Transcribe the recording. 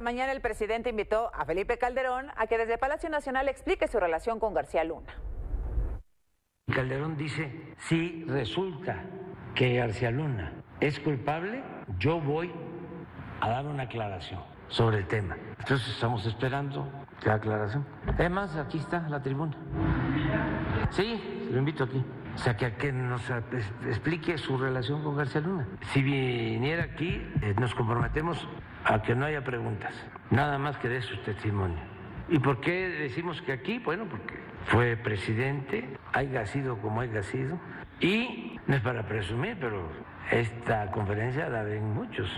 Mañana el presidente invitó a Felipe Calderón a que desde Palacio Nacional explique su relación con García Luna. Calderón dice, si resulta que García Luna es culpable, yo voy a dar una aclaración sobre el tema. Entonces estamos esperando la aclaración. Además, aquí está la tribuna. Sí, lo invito aquí. O sea, que, nos explique su relación con García Luna. Si viniera aquí, eh, nos comprometemos a que no haya preguntas, nada más que de su testimonio. ¿Y por qué decimos que aquí? Bueno, porque fue presidente, haya sido como haya sido, y no es para presumir, pero esta conferencia la ven muchos.